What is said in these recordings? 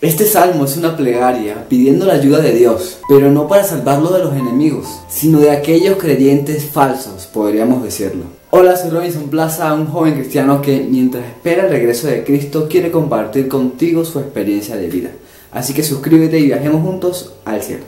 Este salmo es una plegaria pidiendo la ayuda de Dios, pero no para salvarlo de los enemigos, sino de aquellos creyentes falsos, podríamos decirlo. Hola, soy Robinson Plaza, un joven cristiano que mientras espera el regreso de Cristo quiere compartir contigo su experiencia de vida. Así que suscríbete y viajemos juntos al cielo.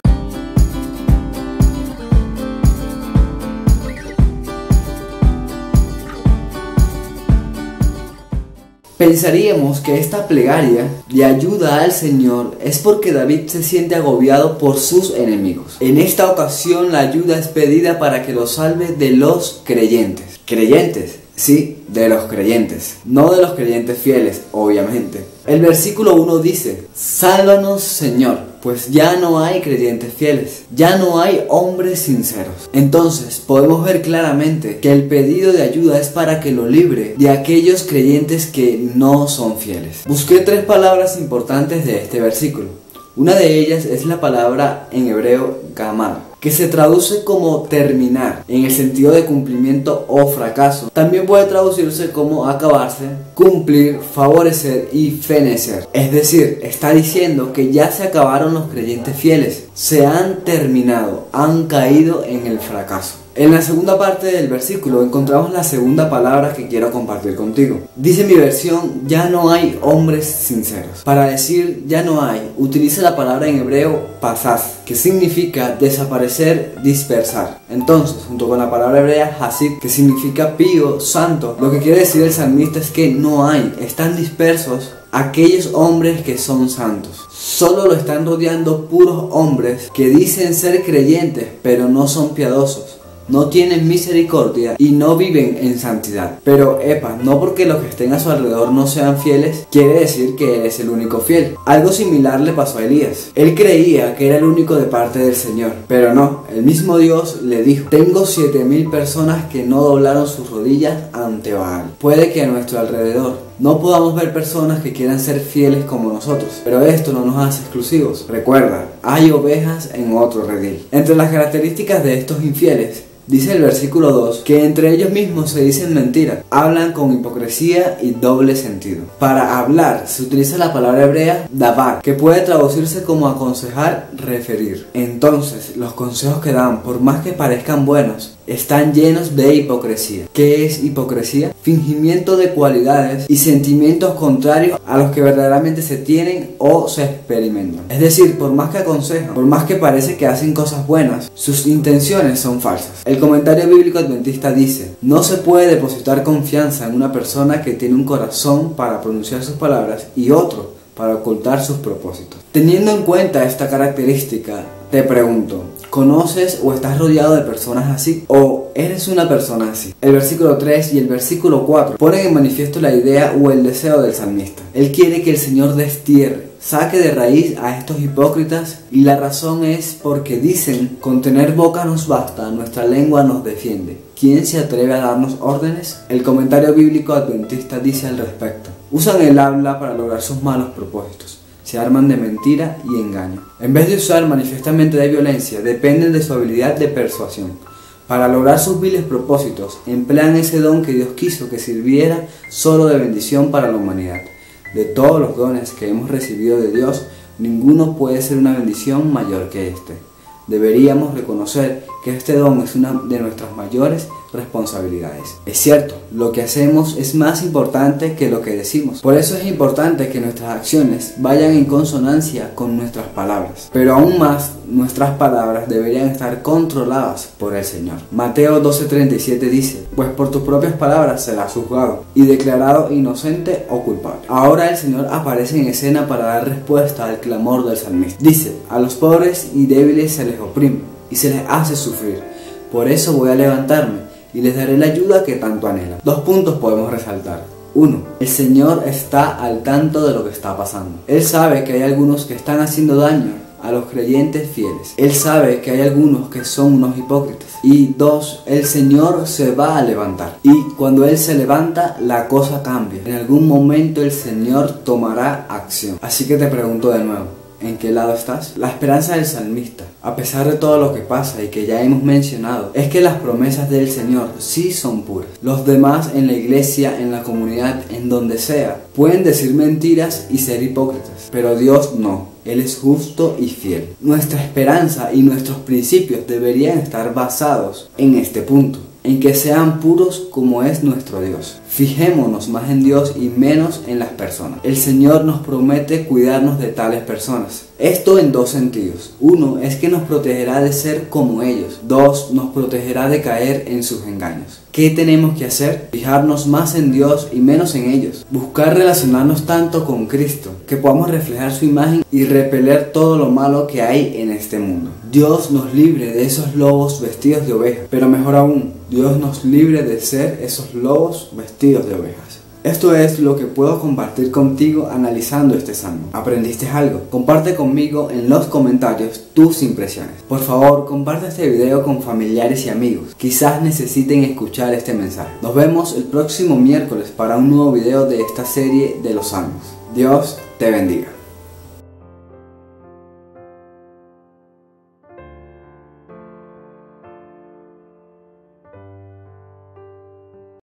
Pensaríamos que esta plegaria de ayuda al Señor es porque David se siente agobiado por sus enemigos. En esta ocasión la ayuda es pedida para que lo salve de los creyentes. Creyentes, sí, de los creyentes, no de los creyentes fieles, obviamente. El versículo 1 dice, Sálvanos Señor pues ya no hay creyentes fieles, ya no hay hombres sinceros. Entonces podemos ver claramente que el pedido de ayuda es para que lo libre de aquellos creyentes que no son fieles. Busqué tres palabras importantes de este versículo. Una de ellas es la palabra en hebreo gamar que se traduce como terminar en el sentido de cumplimiento o fracaso. También puede traducirse como acabarse, cumplir, favorecer y fenecer. Es decir, está diciendo que ya se acabaron los creyentes fieles, se han terminado, han caído en el fracaso. En la segunda parte del versículo encontramos la segunda palabra que quiero compartir contigo. Dice mi versión, ya no hay hombres sinceros. Para decir ya no hay, utiliza la palabra en hebreo pasaz, que significa desaparecer, dispersar. Entonces, junto con la palabra hebrea hasid, que significa pío, santo, lo que quiere decir el salmista es que no hay, están dispersos aquellos hombres que son santos. Solo lo están rodeando puros hombres que dicen ser creyentes, pero no son piadosos no tienen misericordia y no viven en santidad. Pero, epa, no porque los que estén a su alrededor no sean fieles, quiere decir que él es el único fiel. Algo similar le pasó a Elías. Él creía que era el único de parte del Señor, pero no, el mismo Dios le dijo, tengo siete mil personas que no doblaron sus rodillas ante Baal. Puede que a nuestro alrededor no podamos ver personas que quieran ser fieles como nosotros, pero esto no nos hace exclusivos. Recuerda, hay ovejas en otro redil. Entre las características de estos infieles Dice el versículo 2 que entre ellos mismos se dicen mentiras, hablan con hipocresía y doble sentido. Para hablar se utiliza la palabra hebrea dabar, que puede traducirse como aconsejar, referir. Entonces, los consejos que dan, por más que parezcan buenos, están llenos de hipocresía. ¿Qué es hipocresía? Fingimiento de cualidades y sentimientos contrarios a los que verdaderamente se tienen o se experimentan. Es decir, por más que aconsejan, por más que parece que hacen cosas buenas, sus intenciones son falsas. El comentario bíblico adventista dice, no se puede depositar confianza en una persona que tiene un corazón para pronunciar sus palabras y otro para ocultar sus propósitos. Teniendo en cuenta esta característica, te pregunto, ¿conoces o estás rodeado de personas así? ¿O eres una persona así? El versículo 3 y el versículo 4 ponen en manifiesto la idea o el deseo del salmista. Él quiere que el Señor destierre saque de raíz a estos hipócritas y la razón es porque dicen, con tener boca nos basta, nuestra lengua nos defiende. ¿Quién se atreve a darnos órdenes? El comentario bíblico adventista dice al respecto. Usan el habla para lograr sus malos propósitos. Se arman de mentira y engaño. En vez de usar manifiestamente de violencia, dependen de su habilidad de persuasión. Para lograr sus viles propósitos, emplean ese don que Dios quiso que sirviera solo de bendición para la humanidad. De todos los dones que hemos recibido de Dios, ninguno puede ser una bendición mayor que este. Deberíamos reconocer que este don es una de nuestras mayores responsabilidades. Es cierto, lo que hacemos es más importante que lo que decimos. Por eso es importante que nuestras acciones vayan en consonancia con nuestras palabras. Pero aún más, nuestras palabras deberían estar controladas por el Señor. Mateo 12:37 dice, pues por tus propias palabras serás juzgado y declarado inocente o culpable. Ahora el Señor aparece en escena para dar respuesta al clamor del salmista. Dice, a los pobres y débiles se les oprime y se les hace sufrir. Por eso voy a levantarme y les daré la ayuda que tanto anhelan. Dos puntos podemos resaltar. Uno, el Señor está al tanto de lo que está pasando. Él sabe que hay algunos que están haciendo daño a los creyentes fieles. Él sabe que hay algunos que son unos hipócritas. Y dos, el Señor se va a levantar. Y cuando Él se levanta, la cosa cambia. En algún momento el Señor tomará acción. Así que te pregunto de nuevo, ¿En qué lado estás? La esperanza del salmista, a pesar de todo lo que pasa y que ya hemos mencionado, es que las promesas del Señor sí son puras. Los demás en la iglesia, en la comunidad, en donde sea, pueden decir mentiras y ser hipócritas. pero Dios no. Él es justo y fiel. Nuestra esperanza y nuestros principios deberían estar basados en este punto, en que sean puros como es nuestro Dios. Fijémonos más en Dios y menos en las personas. El Señor nos promete cuidarnos de tales personas. Esto en dos sentidos. Uno es que nos protegerá de ser como ellos. Dos, nos protegerá de caer en sus engaños. ¿Qué tenemos que hacer? Fijarnos más en Dios y menos en ellos. Buscar relacionarnos tanto con Cristo, que podamos reflejar su imagen y repeler todo lo malo que hay en este mundo. Dios nos libre de esos lobos vestidos de ovejas, pero mejor aún, Dios nos libre de ser esos lobos vestidos de ovejas. Esto es lo que puedo compartir contigo analizando este salmo. ¿Aprendiste algo? Comparte conmigo en los comentarios tus impresiones. Por favor, comparte este video con familiares y amigos. Quizás necesiten escuchar este mensaje. Nos vemos el próximo miércoles para un nuevo video de esta serie de los salmos. Dios te bendiga.